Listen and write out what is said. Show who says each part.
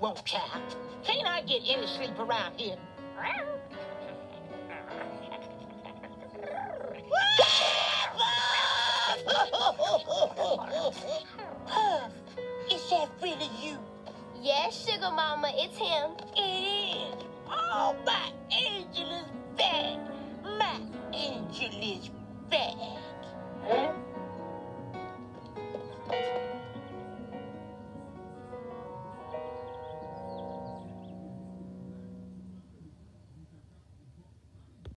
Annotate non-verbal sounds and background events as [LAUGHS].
Speaker 1: won't, child. Can't I get any sleep around here? Puff, [LAUGHS] is that really you?
Speaker 2: Yes, Sugar Mama, it's him.
Speaker 1: It is. Oh, my angel is back. My angel is back.